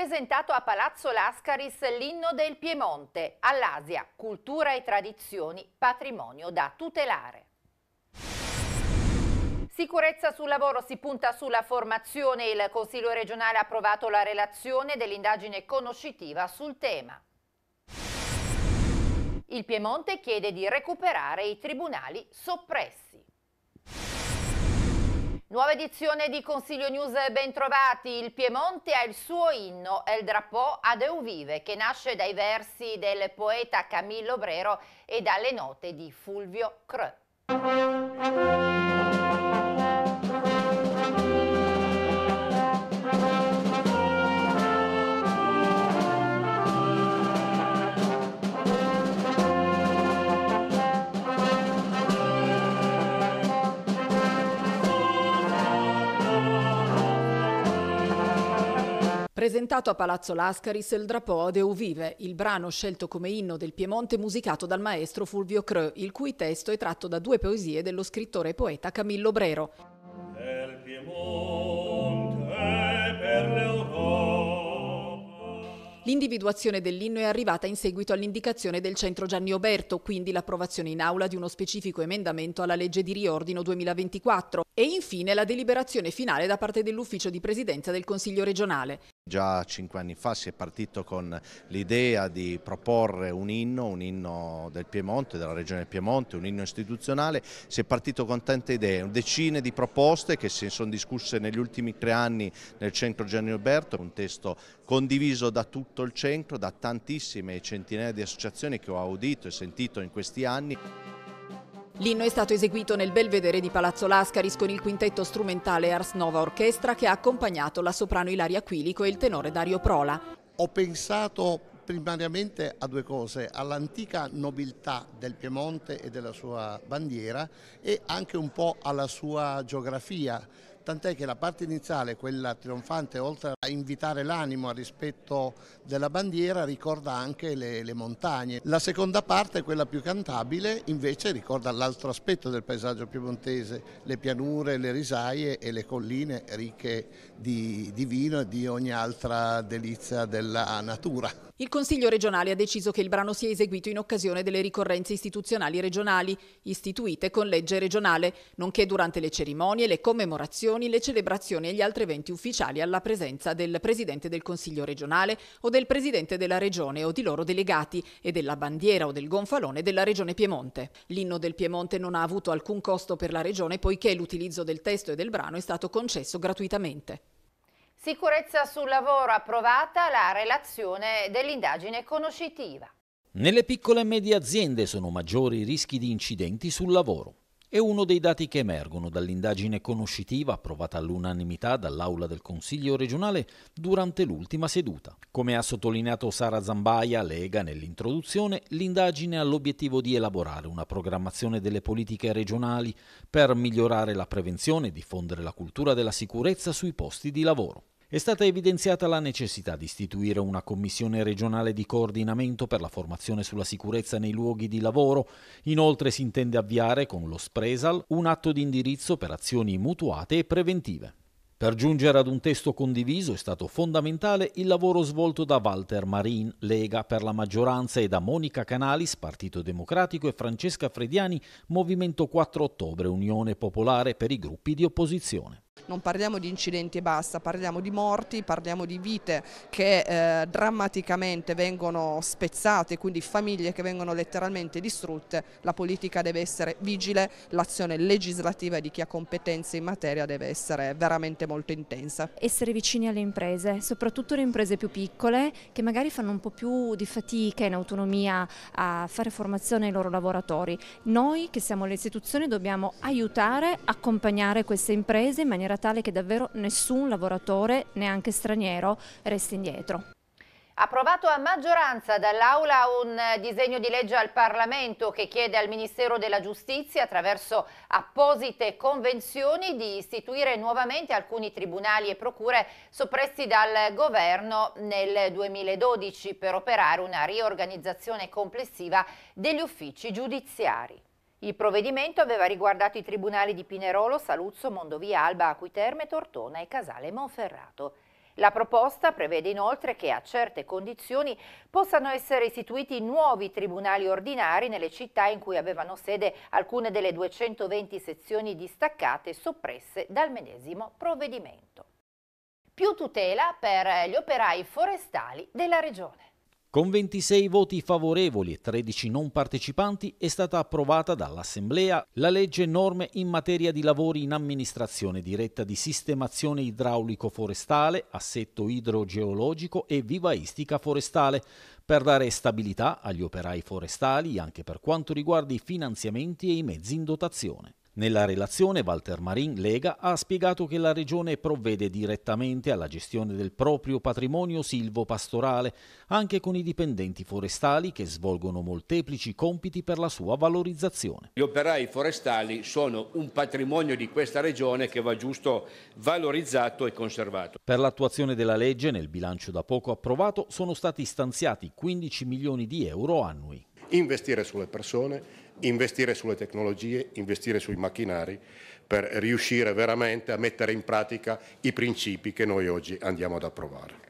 presentato a Palazzo Lascaris l'inno del Piemonte, all'Asia, cultura e tradizioni, patrimonio da tutelare. Sicurezza sul lavoro si punta sulla formazione. Il Consiglio regionale ha approvato la relazione dell'indagine conoscitiva sul tema. Il Piemonte chiede di recuperare i tribunali soppressi. Nuova edizione di Consiglio News bentrovati. Il Piemonte ha il suo inno, El Drapeau ad Euvive, che nasce dai versi del poeta Camillo Brero e dalle note di Fulvio Creux. Presentato a Palazzo Lascaris il Drapeau de Uvive, il brano scelto come inno del Piemonte musicato dal maestro Fulvio Creux, il cui testo è tratto da due poesie dello scrittore e poeta Camillo Brero. El Piemonte per L'individuazione dell'inno è arrivata in seguito all'indicazione del centro Gianni Oberto, quindi l'approvazione in aula di uno specifico emendamento alla legge di riordino 2024 e infine la deliberazione finale da parte dell'ufficio di presidenza del Consiglio regionale. Già cinque anni fa si è partito con l'idea di proporre un inno, un inno del Piemonte, della regione Piemonte, un inno istituzionale, si è partito con tante idee, decine di proposte che si sono discusse negli ultimi tre anni nel centro Gianni Alberto, un testo condiviso da tutto il centro, da tantissime centinaia di associazioni che ho audito e sentito in questi anni. L'inno è stato eseguito nel Belvedere di Palazzo Lascaris con il quintetto strumentale Ars Nova Orchestra che ha accompagnato la soprano Ilaria Quilico e il tenore Dario Prola. Ho pensato primariamente a due cose, all'antica nobiltà del Piemonte e della sua bandiera e anche un po' alla sua geografia tant'è che la parte iniziale, quella trionfante, oltre a invitare l'animo al rispetto della bandiera, ricorda anche le, le montagne. La seconda parte, quella più cantabile, invece ricorda l'altro aspetto del paesaggio piemontese, le pianure, le risaie e le colline ricche di, di vino e di ogni altra delizia della natura. Il Consiglio regionale ha deciso che il brano sia eseguito in occasione delle ricorrenze istituzionali regionali, istituite con legge regionale, nonché durante le cerimonie, le commemorazioni, le celebrazioni e gli altri eventi ufficiali alla presenza del Presidente del Consiglio regionale o del Presidente della Regione o di loro delegati e della bandiera o del gonfalone della Regione Piemonte. L'inno del Piemonte non ha avuto alcun costo per la Regione poiché l'utilizzo del testo e del brano è stato concesso gratuitamente. Sicurezza sul lavoro approvata la relazione dell'indagine conoscitiva. Nelle piccole e medie aziende sono maggiori i rischi di incidenti sul lavoro. È uno dei dati che emergono dall'indagine conoscitiva approvata all'unanimità dall'Aula del Consiglio regionale durante l'ultima seduta. Come ha sottolineato Sara Zambaia, Lega, nell'introduzione, l'indagine ha l'obiettivo di elaborare una programmazione delle politiche regionali per migliorare la prevenzione e diffondere la cultura della sicurezza sui posti di lavoro. È stata evidenziata la necessità di istituire una commissione regionale di coordinamento per la formazione sulla sicurezza nei luoghi di lavoro. Inoltre si intende avviare con lo Spresal un atto di indirizzo per azioni mutuate e preventive. Per giungere ad un testo condiviso è stato fondamentale il lavoro svolto da Walter Marin, Lega per la maggioranza, e da Monica Canalis, Partito Democratico, e Francesca Frediani, Movimento 4 Ottobre, Unione Popolare per i gruppi di opposizione. Non parliamo di incidenti e basta, parliamo di morti, parliamo di vite che eh, drammaticamente vengono spezzate, quindi famiglie che vengono letteralmente distrutte. La politica deve essere vigile, l'azione legislativa di chi ha competenze in materia deve essere veramente molto intensa. Essere vicini alle imprese, soprattutto le imprese più piccole che magari fanno un po' più di fatica in autonomia a fare formazione ai loro lavoratori. Noi che siamo le istituzioni dobbiamo aiutare, accompagnare queste imprese in maniera tale che davvero nessun lavoratore, neanche straniero, resti indietro. Approvato a maggioranza dall'Aula un disegno di legge al Parlamento che chiede al Ministero della Giustizia, attraverso apposite convenzioni, di istituire nuovamente alcuni tribunali e procure soppressi dal governo nel 2012 per operare una riorganizzazione complessiva degli uffici giudiziari. Il provvedimento aveva riguardato i tribunali di Pinerolo, Saluzzo, Mondovia, Alba, Acquiterme, Tortona e Casale Monferrato. La proposta prevede inoltre che a certe condizioni possano essere istituiti nuovi tribunali ordinari nelle città in cui avevano sede alcune delle 220 sezioni distaccate soppresse dal medesimo provvedimento. Più tutela per gli operai forestali della Regione. Con 26 voti favorevoli e 13 non partecipanti è stata approvata dall'Assemblea la legge norme in materia di lavori in amministrazione diretta di sistemazione idraulico-forestale, assetto idrogeologico e vivaistica forestale, per dare stabilità agli operai forestali anche per quanto riguarda i finanziamenti e i mezzi in dotazione. Nella relazione Walter Marin Lega ha spiegato che la Regione provvede direttamente alla gestione del proprio patrimonio silvo-pastorale, anche con i dipendenti forestali che svolgono molteplici compiti per la sua valorizzazione. Gli operai forestali sono un patrimonio di questa Regione che va giusto valorizzato e conservato. Per l'attuazione della legge, nel bilancio da poco approvato, sono stati stanziati 15 milioni di euro annui. Investire sulle persone, investire sulle tecnologie, investire sui macchinari per riuscire veramente a mettere in pratica i principi che noi oggi andiamo ad approvare.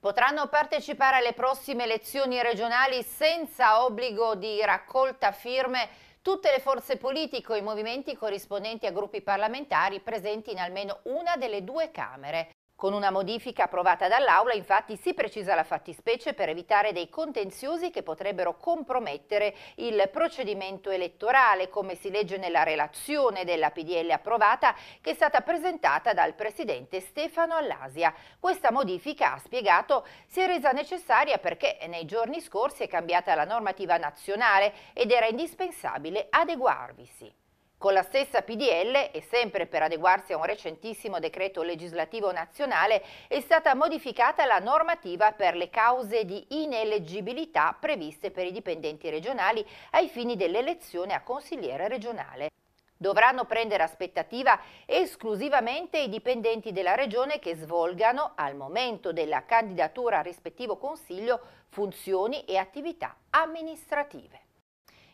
Potranno partecipare alle prossime elezioni regionali senza obbligo di raccolta firme tutte le forze politiche o i movimenti corrispondenti a gruppi parlamentari presenti in almeno una delle due Camere. Con una modifica approvata dall'Aula infatti si precisa la fattispecie per evitare dei contenziosi che potrebbero compromettere il procedimento elettorale, come si legge nella relazione della PDL approvata che è stata presentata dal Presidente Stefano Allasia. Questa modifica, ha spiegato, si è resa necessaria perché nei giorni scorsi è cambiata la normativa nazionale ed era indispensabile adeguarvisi. Con la stessa PDL, e sempre per adeguarsi a un recentissimo decreto legislativo nazionale, è stata modificata la normativa per le cause di ineleggibilità previste per i dipendenti regionali ai fini dell'elezione a consigliere regionale. Dovranno prendere aspettativa esclusivamente i dipendenti della Regione che svolgano, al momento della candidatura al rispettivo Consiglio, funzioni e attività amministrative.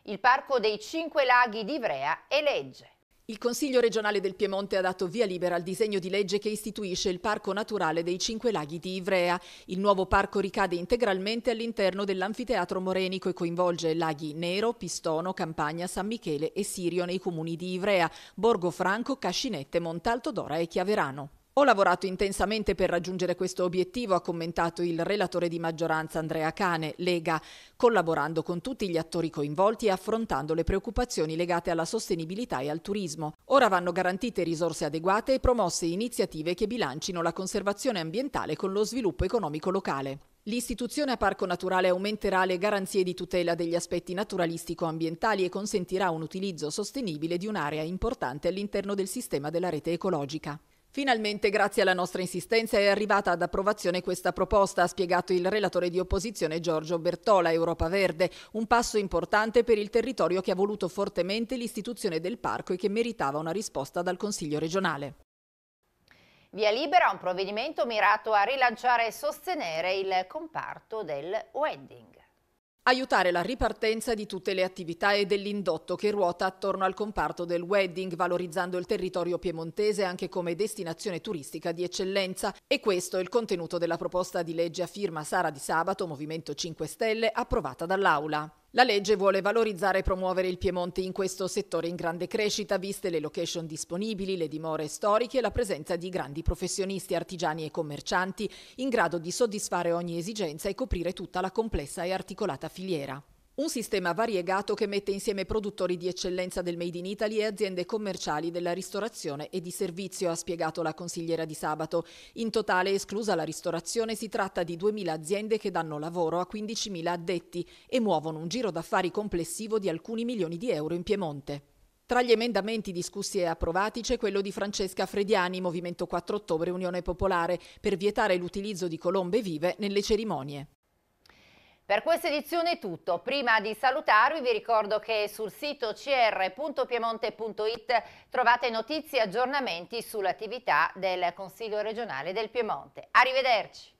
Il Parco dei Cinque Laghi di Ivrea è legge. Il Consiglio regionale del Piemonte ha dato via libera al disegno di legge che istituisce il Parco naturale dei Cinque Laghi di Ivrea. Il nuovo parco ricade integralmente all'interno dell'anfiteatro morenico e coinvolge laghi Nero, Pistono, Campagna, San Michele e Sirio nei comuni di Ivrea, Borgo Franco, Cascinette, Montalto Dora e Chiaverano. Ho lavorato intensamente per raggiungere questo obiettivo, ha commentato il relatore di maggioranza Andrea Cane, Lega, collaborando con tutti gli attori coinvolti e affrontando le preoccupazioni legate alla sostenibilità e al turismo. Ora vanno garantite risorse adeguate e promosse iniziative che bilancino la conservazione ambientale con lo sviluppo economico locale. L'istituzione a Parco Naturale aumenterà le garanzie di tutela degli aspetti naturalistico-ambientali e consentirà un utilizzo sostenibile di un'area importante all'interno del sistema della rete ecologica. Finalmente, grazie alla nostra insistenza, è arrivata ad approvazione questa proposta, ha spiegato il relatore di opposizione Giorgio Bertola, Europa Verde, un passo importante per il territorio che ha voluto fortemente l'istituzione del parco e che meritava una risposta dal Consiglio regionale. Via libera un provvedimento mirato a rilanciare e sostenere il comparto del wedding. Aiutare la ripartenza di tutte le attività e dell'indotto che ruota attorno al comparto del wedding, valorizzando il territorio piemontese anche come destinazione turistica di eccellenza. E questo è il contenuto della proposta di legge a firma Sara Di Sabato, Movimento 5 Stelle, approvata dall'Aula. La legge vuole valorizzare e promuovere il Piemonte in questo settore in grande crescita, viste le location disponibili, le dimore storiche e la presenza di grandi professionisti, artigiani e commercianti in grado di soddisfare ogni esigenza e coprire tutta la complessa e articolata filiera. Un sistema variegato che mette insieme produttori di eccellenza del Made in Italy e aziende commerciali della ristorazione e di servizio, ha spiegato la consigliera di sabato. In totale, esclusa la ristorazione, si tratta di 2.000 aziende che danno lavoro a 15.000 addetti e muovono un giro d'affari complessivo di alcuni milioni di euro in Piemonte. Tra gli emendamenti discussi e approvati c'è quello di Francesca Frediani, Movimento 4 Ottobre Unione Popolare, per vietare l'utilizzo di colombe vive nelle cerimonie. Per questa edizione è tutto. Prima di salutarvi vi ricordo che sul sito cr.piemonte.it trovate notizie e aggiornamenti sull'attività del Consiglio regionale del Piemonte. Arrivederci.